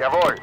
Jawohl.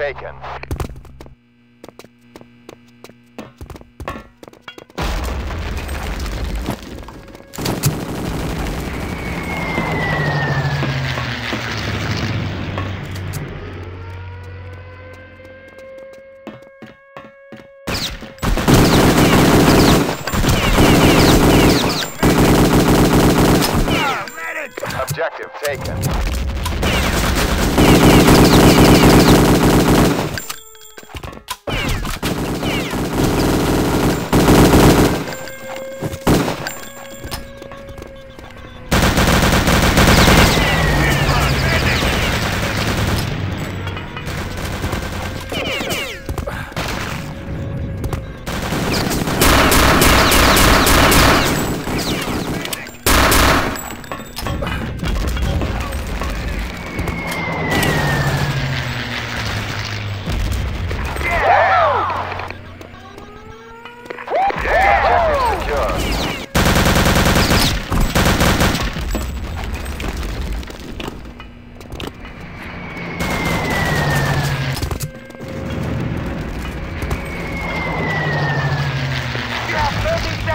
Taken.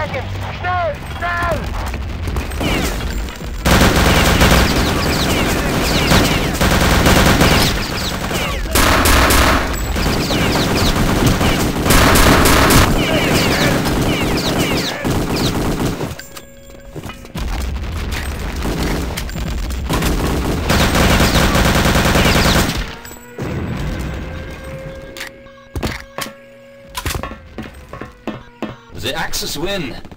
Seconds! No! No! Axis win.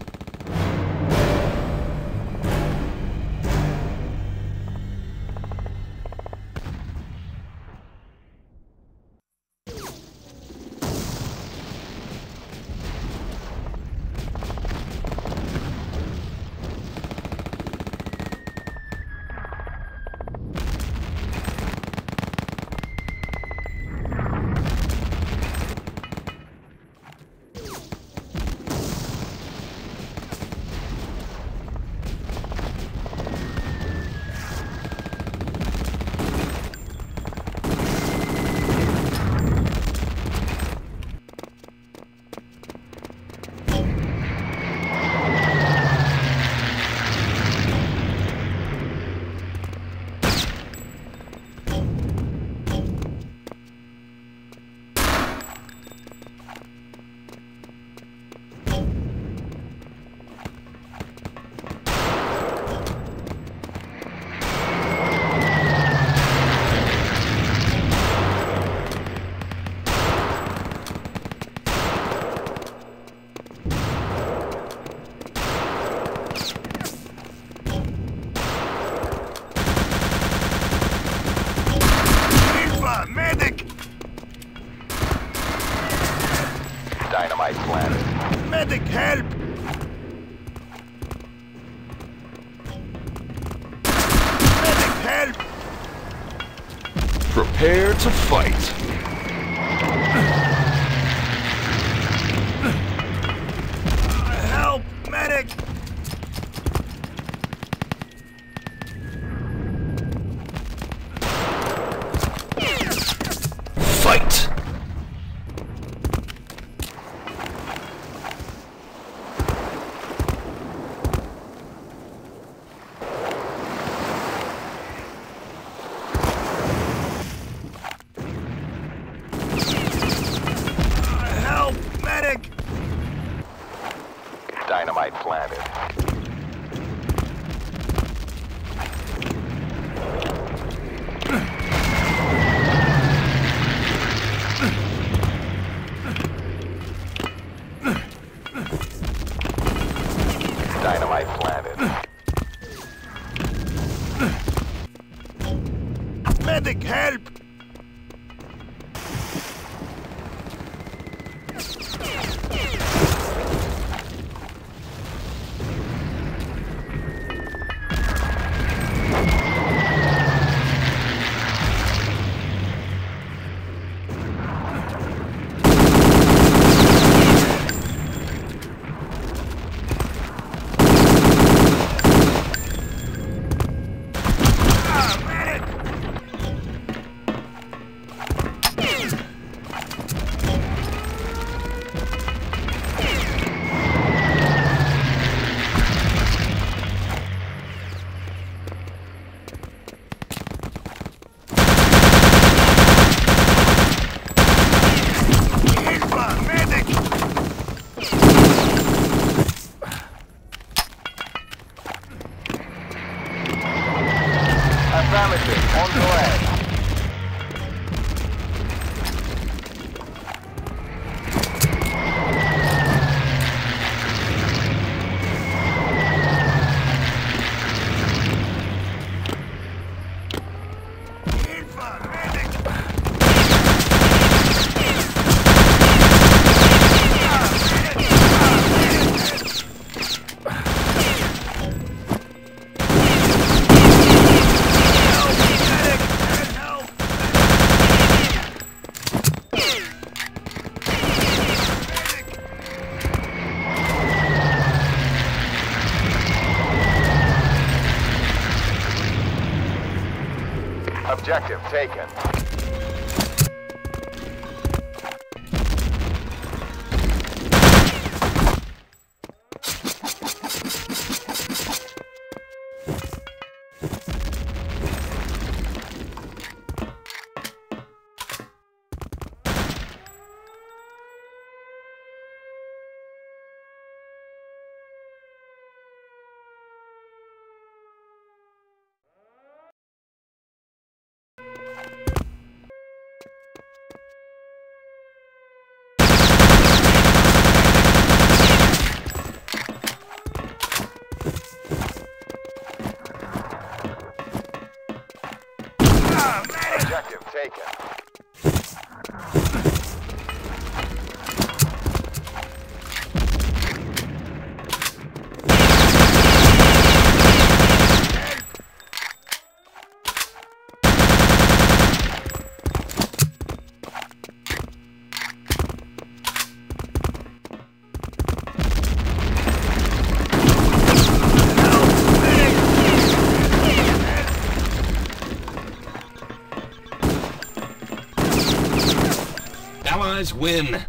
Win.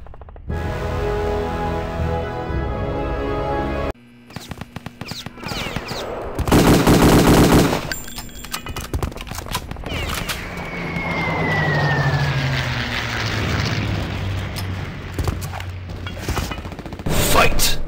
Fight!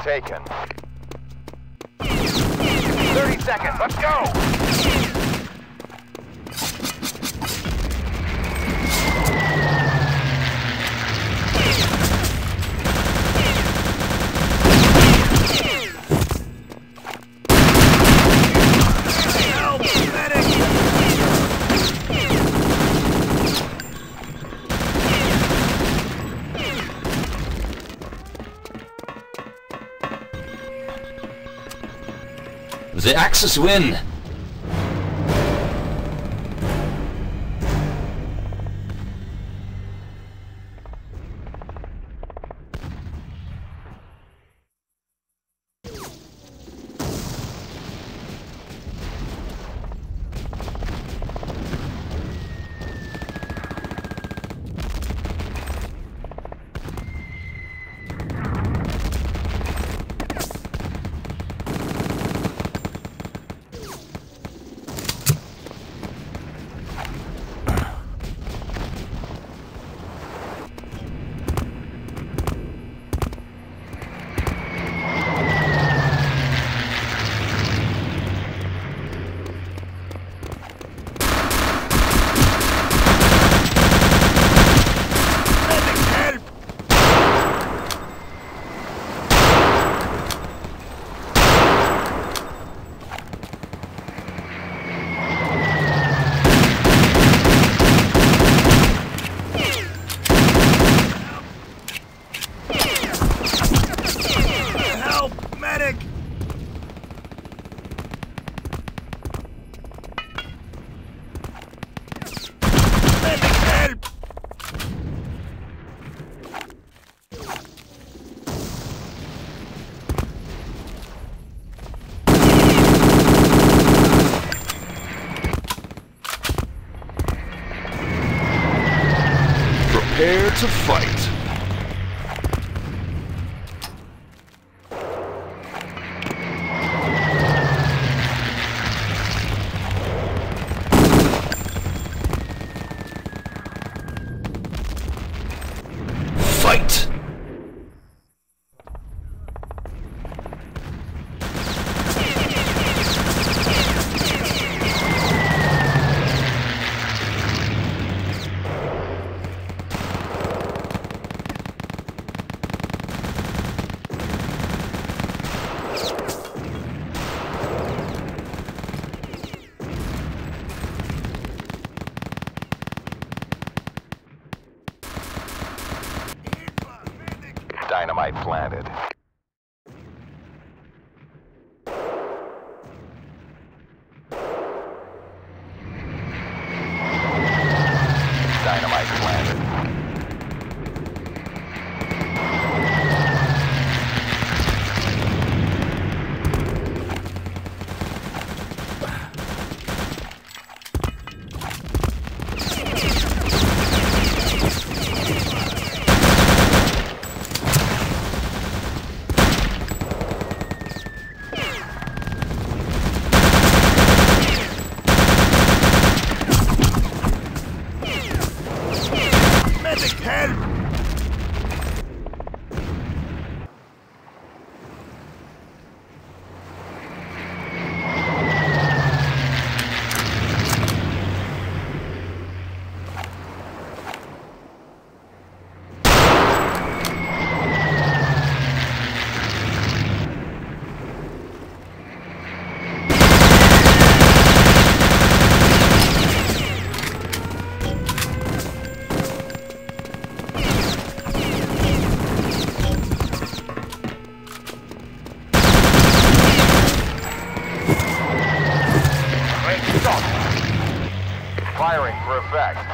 Taken. The Axis win. dynamite planted. Firing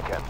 taken.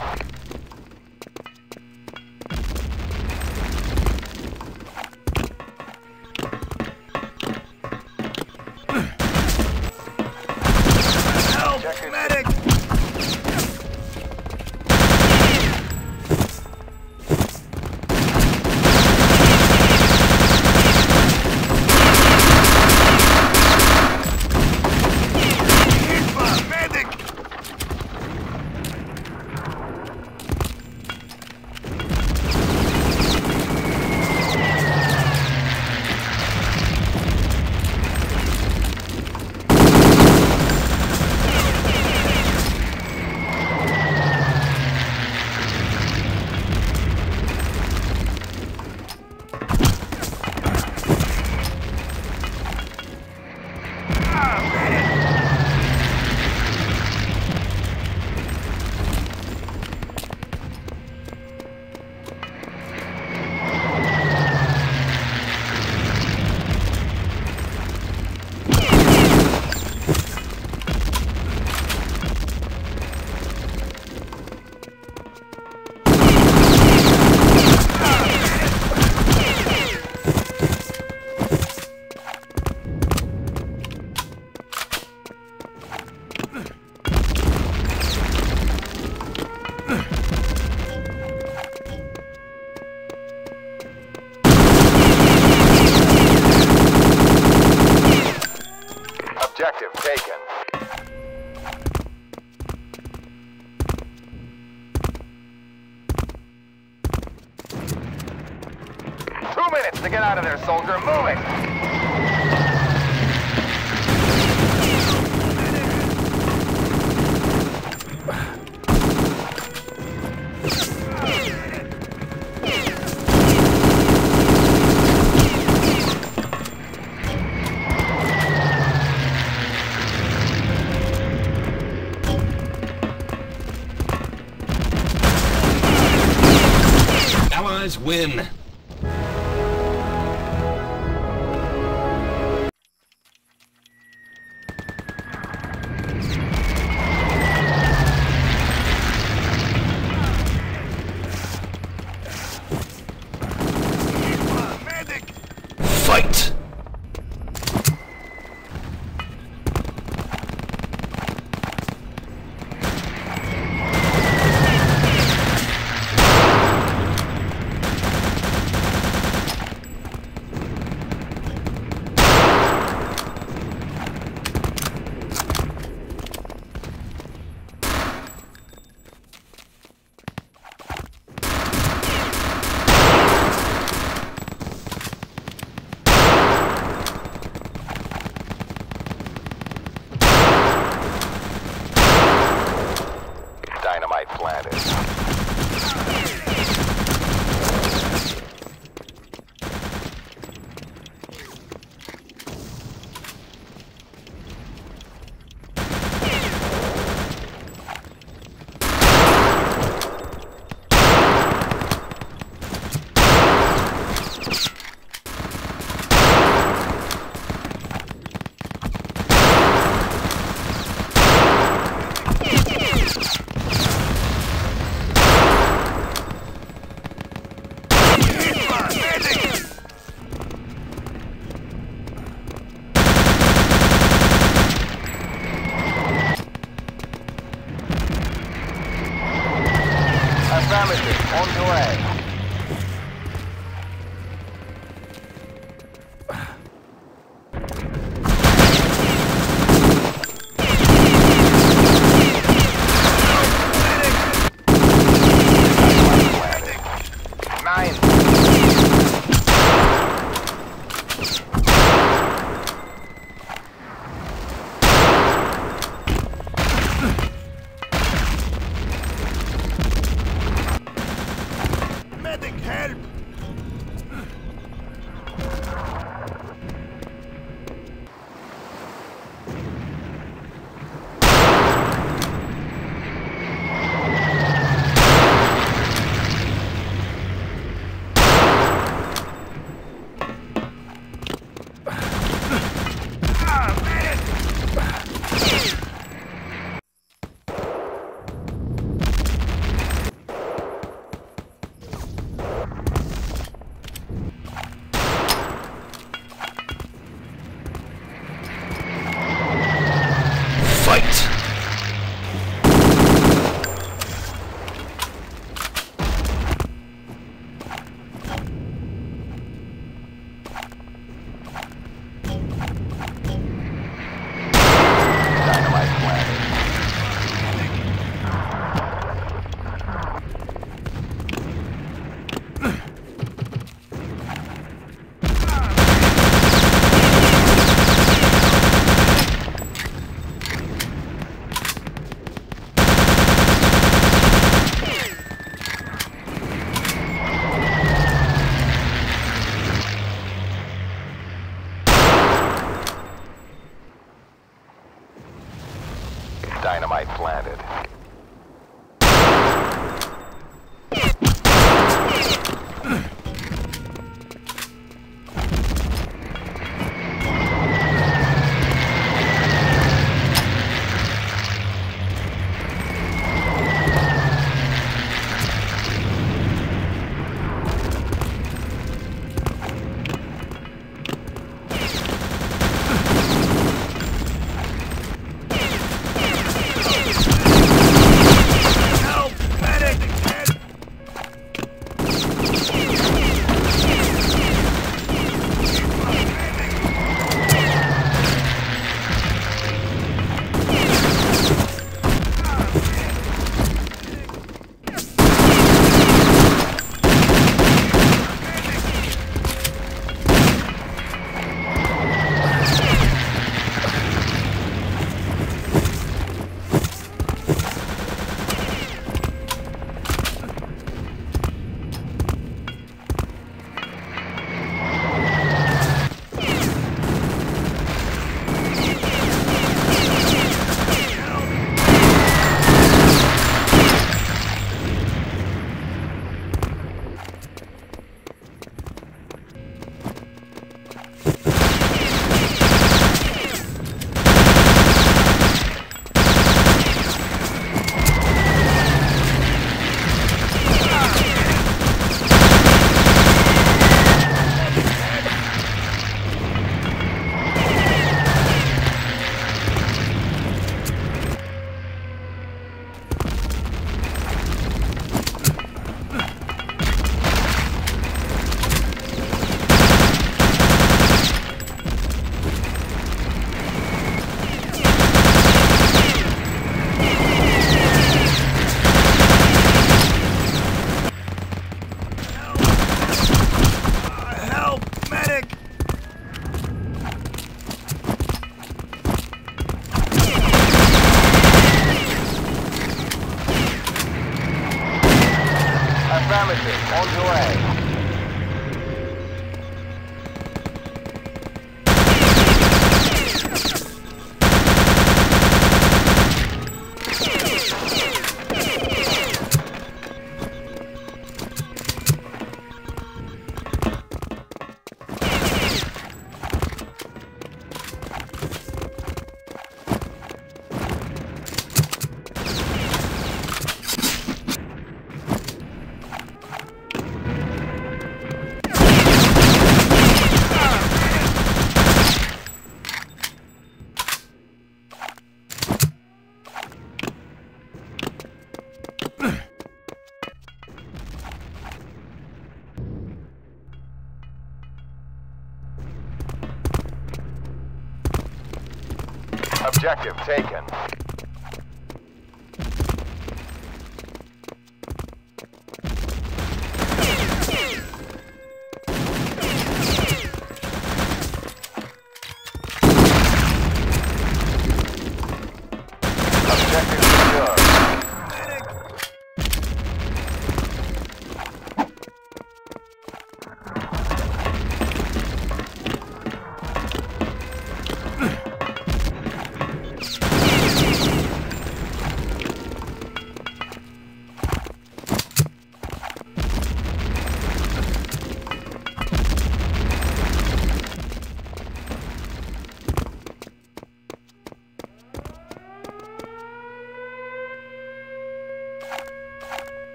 Objective taken.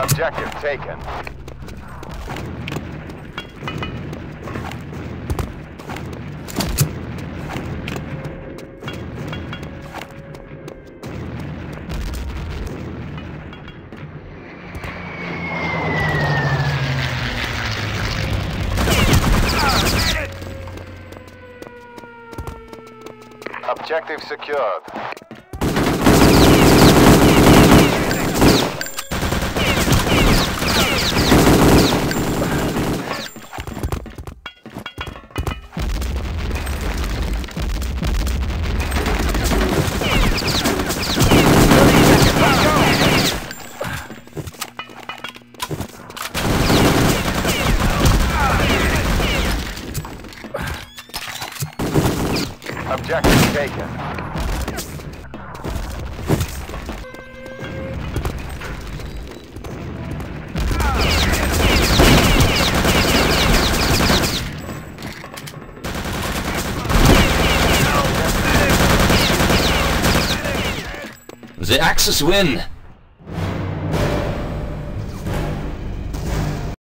Objective taken. Objective secured. The Axis win.